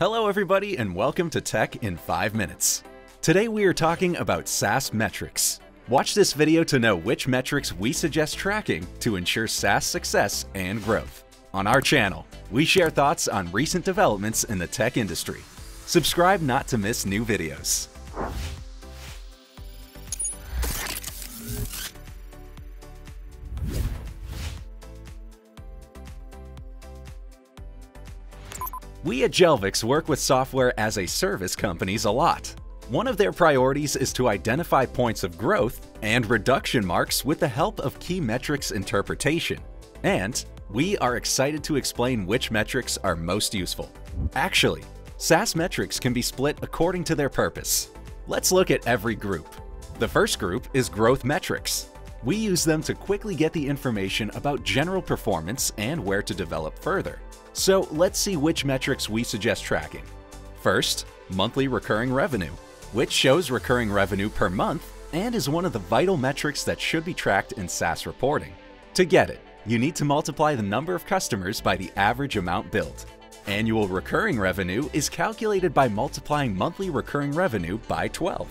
Hello, everybody, and welcome to Tech in 5 Minutes. Today we are talking about SaaS metrics. Watch this video to know which metrics we suggest tracking to ensure SaaS success and growth. On our channel, we share thoughts on recent developments in the tech industry. Subscribe not to miss new videos. We at Jelvix work with software as a service companies a lot. One of their priorities is to identify points of growth and reduction marks with the help of key metrics interpretation. And we are excited to explain which metrics are most useful. Actually, SaaS metrics can be split according to their purpose. Let's look at every group. The first group is growth metrics. We use them to quickly get the information about general performance and where to develop further. So let's see which metrics we suggest tracking. First, monthly recurring revenue, which shows recurring revenue per month and is one of the vital metrics that should be tracked in SaaS reporting. To get it, you need to multiply the number of customers by the average amount billed. Annual recurring revenue is calculated by multiplying monthly recurring revenue by 12.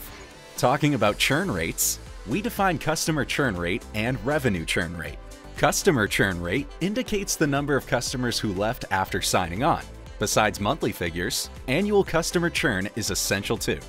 Talking about churn rates, we define customer churn rate and revenue churn rate. Customer churn rate indicates the number of customers who left after signing on. Besides monthly figures, annual customer churn is essential too.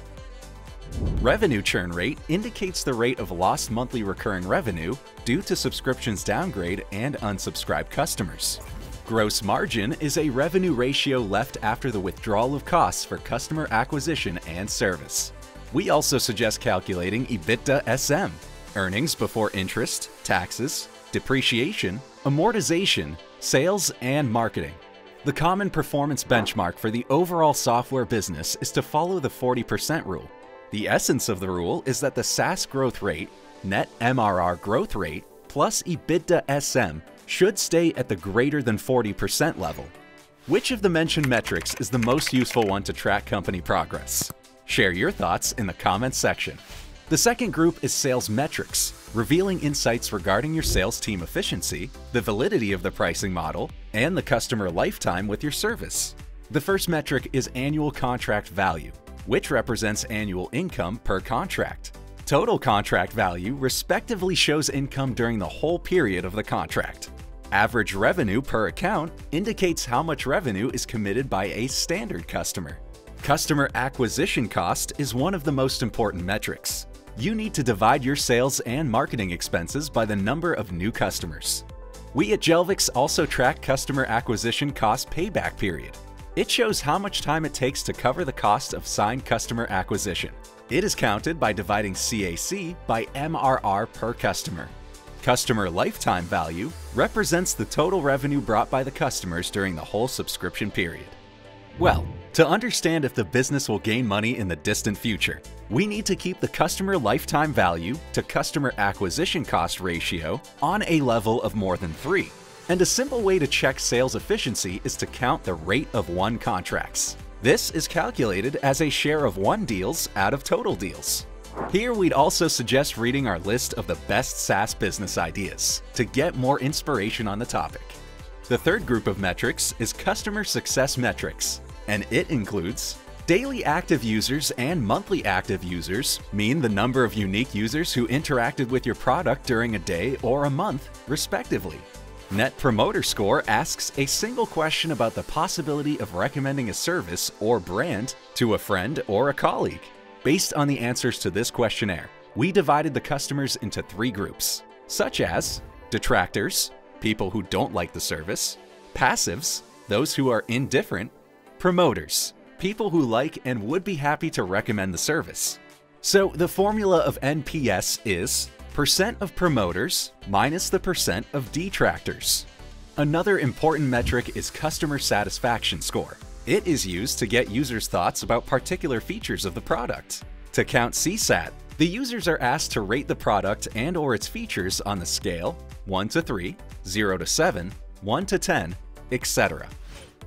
Revenue churn rate indicates the rate of lost monthly recurring revenue due to subscriptions downgrade and unsubscribed customers. Gross margin is a revenue ratio left after the withdrawal of costs for customer acquisition and service. We also suggest calculating EBITDA SM, earnings before interest, taxes, depreciation, amortization, sales, and marketing. The common performance benchmark for the overall software business is to follow the 40% rule. The essence of the rule is that the SaaS growth rate, net MRR growth rate, plus EBITDA SM should stay at the greater than 40% level. Which of the mentioned metrics is the most useful one to track company progress? Share your thoughts in the comments section. The second group is sales metrics, revealing insights regarding your sales team efficiency, the validity of the pricing model, and the customer lifetime with your service. The first metric is annual contract value, which represents annual income per contract. Total contract value respectively shows income during the whole period of the contract. Average revenue per account indicates how much revenue is committed by a standard customer. Customer acquisition cost is one of the most important metrics you need to divide your sales and marketing expenses by the number of new customers. We at Jelvix also track customer acquisition cost payback period. It shows how much time it takes to cover the cost of signed customer acquisition. It is counted by dividing CAC by MRR per customer. Customer lifetime value represents the total revenue brought by the customers during the whole subscription period. Well, to understand if the business will gain money in the distant future, we need to keep the customer lifetime value to customer acquisition cost ratio on a level of more than 3. And a simple way to check sales efficiency is to count the rate of one contracts. This is calculated as a share of won deals out of total deals. Here we'd also suggest reading our list of the best SaaS business ideas to get more inspiration on the topic. The third group of metrics is customer success metrics, and it includes Daily active users and monthly active users mean the number of unique users who interacted with your product during a day or a month, respectively. Net Promoter Score asks a single question about the possibility of recommending a service or brand to a friend or a colleague. Based on the answers to this questionnaire, we divided the customers into three groups, such as detractors, people who don't like the service, passives, those who are indifferent, promoters, people who like and would be happy to recommend the service. So the formula of NPS is percent of promoters minus the percent of detractors. Another important metric is customer satisfaction score. It is used to get users' thoughts about particular features of the product. To count CSAT, the users are asked to rate the product and or its features on the scale 1 to 3, 0 to 7, 1 to 10, etc.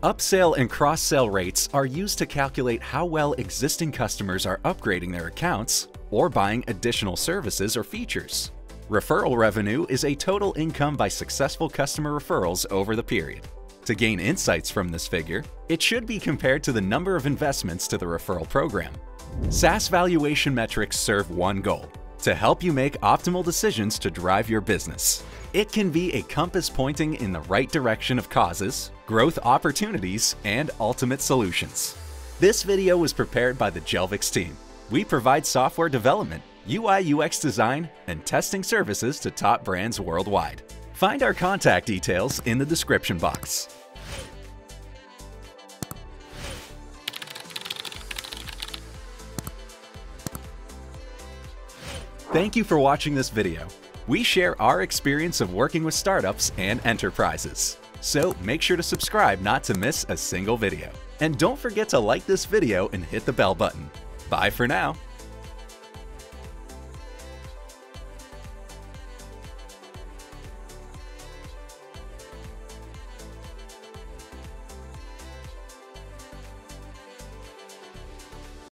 Upsell and cross-sell rates are used to calculate how well existing customers are upgrading their accounts or buying additional services or features. Referral revenue is a total income by successful customer referrals over the period. To gain insights from this figure, it should be compared to the number of investments to the referral program. SaaS valuation metrics serve one goal, to help you make optimal decisions to drive your business. It can be a compass pointing in the right direction of causes, growth opportunities, and ultimate solutions. This video was prepared by the Jelvix team. We provide software development, UI UX design, and testing services to top brands worldwide. Find our contact details in the description box. Thank you for watching this video. We share our experience of working with startups and enterprises. So make sure to subscribe not to miss a single video. And don't forget to like this video and hit the bell button. Bye for now.